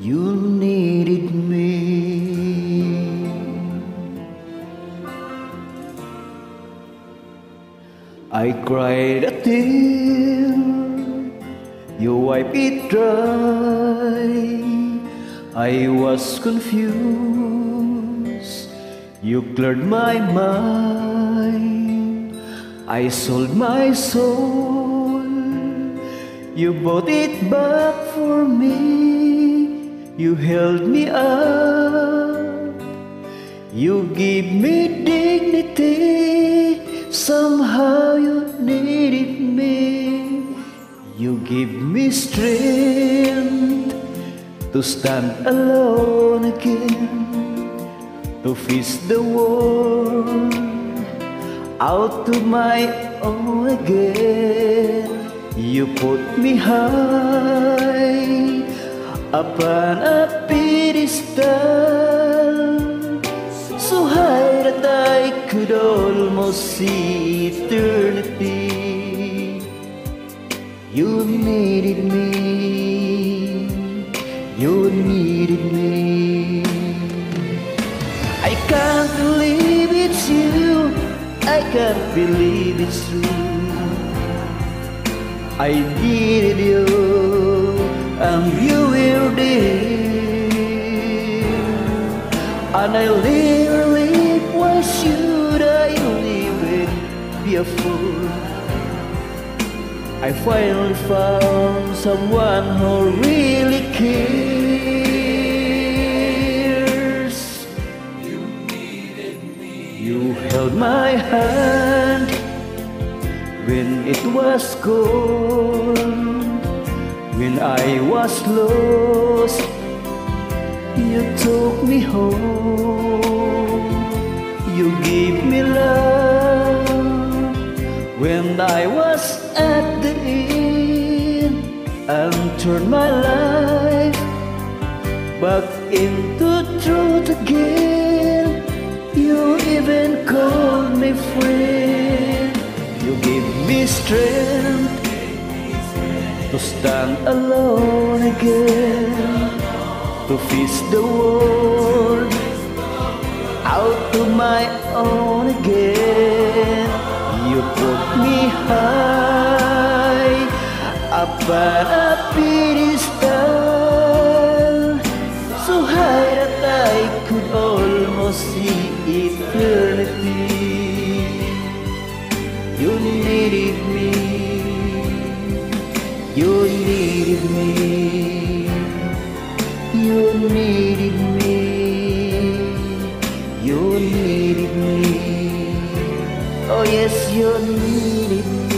You needed me. I cried a tear, you wiped it dry. I was confused, you cleared my mind. I sold my soul, you bought it back for me. You held me up, you gave me dignity. Somehow you needed me. You gave me strength to stand alone again, to face the world out to my own again. You put me high upon a pedestal, so high that I could almost see eternity. You needed me, you needed me. I can't believe it's you, I can't believe it's true. I needed you, And I live, why should I leave it be a fool? I finally found someone who really cares. You needed me. You held my hand when it was cold, when I was lost. You took me home. You gave me love when I was at the end and turned my life back into truth again. You even called me friend. You gave me strength to stand alone again, to face the world out to my own again. You put me high upon a pedestal, so high that I could almost see eternity. You needed me, you needed me, you needed me, you needed me. Oh yes, you needed me,